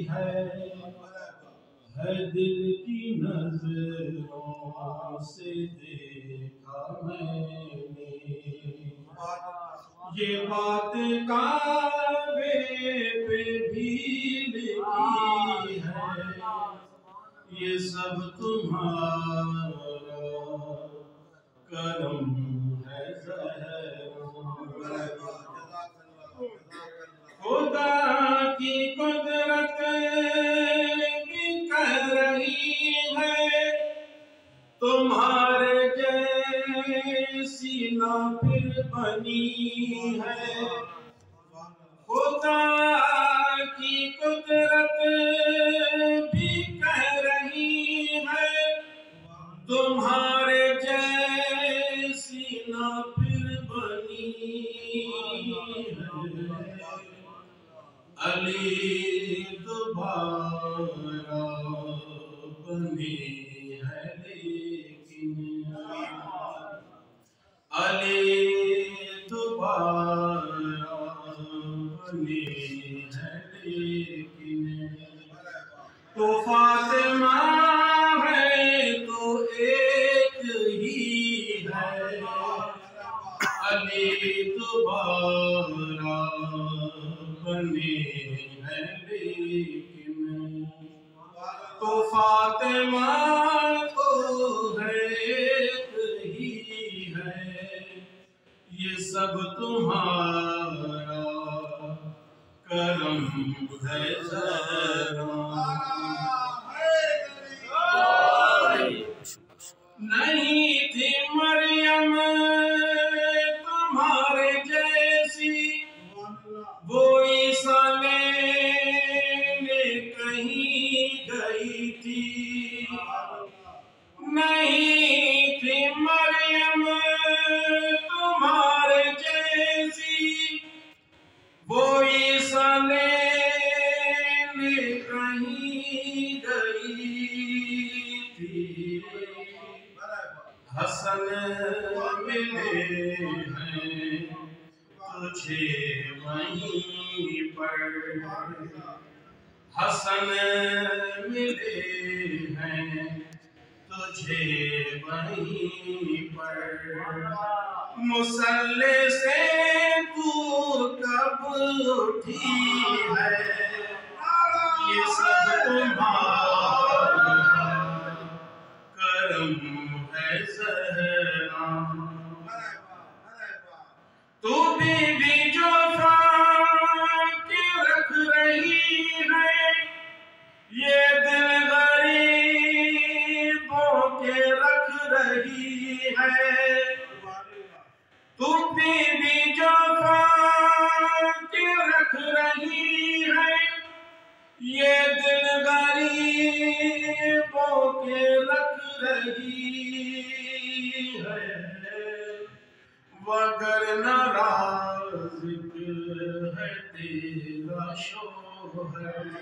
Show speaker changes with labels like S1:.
S1: ہوئی ہے۔ ہے دل کی نظروں سے دیکھا میں نے۔ یہ بات کعبے پہ بھی لکھی ہے۔ یہ سب تمہارا کرم ہے زہرا تمہارے جیسی نہ پھر بنی ہے۔ خدا کی قدرت بھی کہہ رہی ہے، تمہارے جیسی نہ پھر بنی ہے۔ علی تو فاطمہ ہے تو ایک ہی ہے۔ علی دوبارہ بنی ہے لیکن۔ تو فاطمہ تو ہے ایک ہی ہے۔ یہ سب تمہارا کرم ہے۔ تھی۔ نہیں تھی مریم تمہارے جیسی۔ وہ عیسیٰ لینے کہیں گئی تھی۔ حسن ملے ہیں تجھے وہیں پر۔ حسن ملے ہیں تجھے وہیں پر۔ مسلح سے تو کب اٹھی ہے؟ یہ سب تمہارا کرم ہے زہرا۔ تو بی کے رکھ رہی ہے۔ وگر ناراض ہے تیرا شوہر۔